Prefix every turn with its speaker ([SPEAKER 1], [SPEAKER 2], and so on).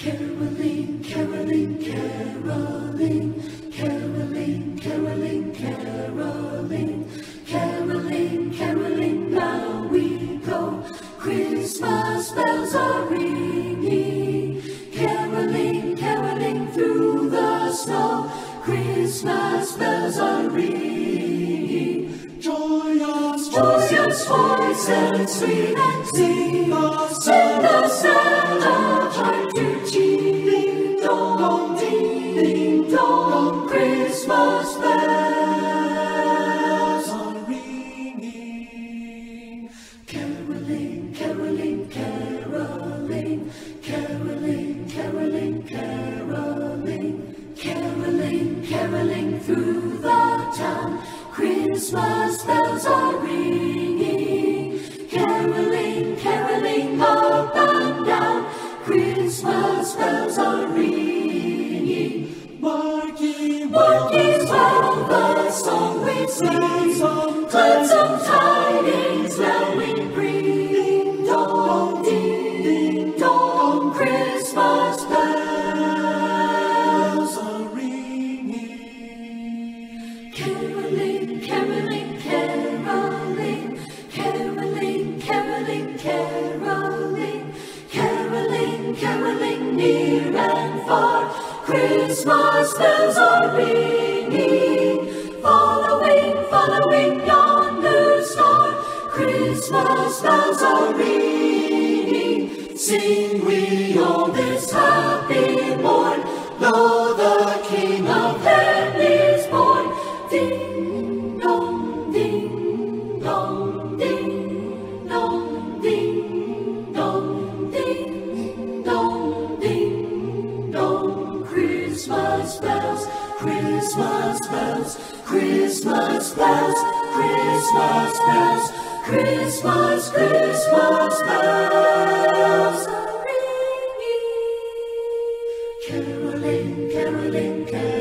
[SPEAKER 1] Caroling, caroling, caroling, caroling, caroling, caroling, now we go. Christmas bells are ringing, caroling, caroling through the snow. Christmas bells are ringing,
[SPEAKER 2] Joyous,
[SPEAKER 1] joyous voices sweet and sing, send the sound Christmas bells
[SPEAKER 2] are ringing,
[SPEAKER 1] caroling, caroling up and down. Christmas bells are ringing.
[SPEAKER 2] Marking
[SPEAKER 1] Marking well the song we sing, gladsome tidings now we bring. Ding dong, ding ding dong, Christmas bells.
[SPEAKER 2] are ringing.
[SPEAKER 1] Caroling, near and far. Christmas bells are ringing, following, following yonder star. Christmas bells are ringing, sing we all this happy morn. Lo, bells, Christmas bells, Christmas bells, Christmas bells, Christmas, Christmas bells. Ringing. Caroling, caroling, caroling.